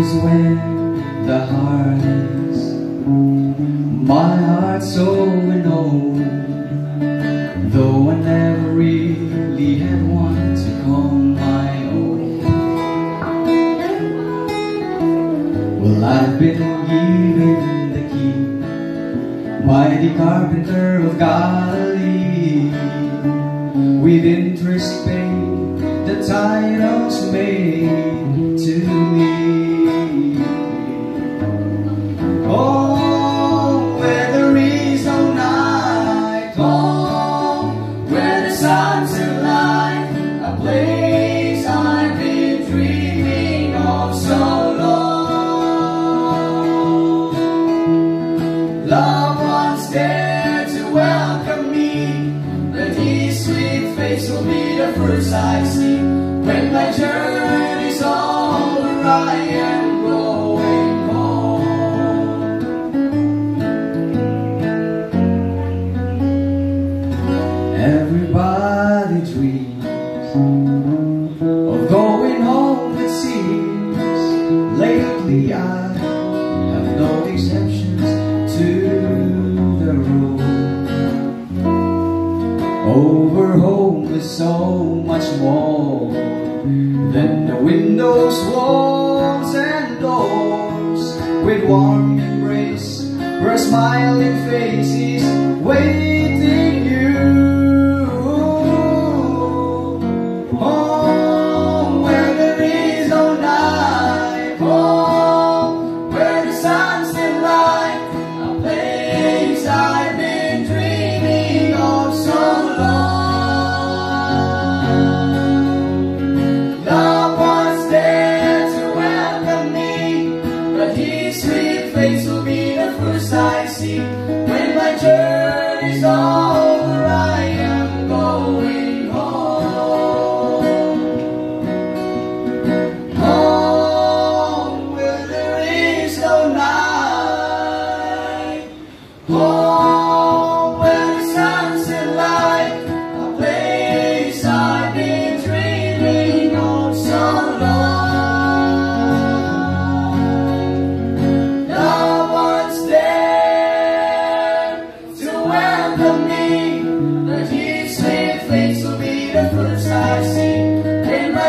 is when the heart is My heart so alone Though Well, I've been given the key. By the carpenter of Galilee. With interest paid The titles made to me. Oh, where there is no night Oh, where the sun's alive A place Loved ones there to welcome me. But his sweet face will be the first I see. When my journey's over I am going home. Everybody dreams of going home it seems. Lately I is so much more Than the windows, walls and doors. With warm embrace where smiling faces waiting sweet face will be the first I see When my journey's over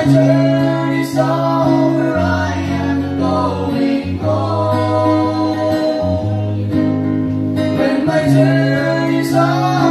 my journey's over I am going home. When my journey's over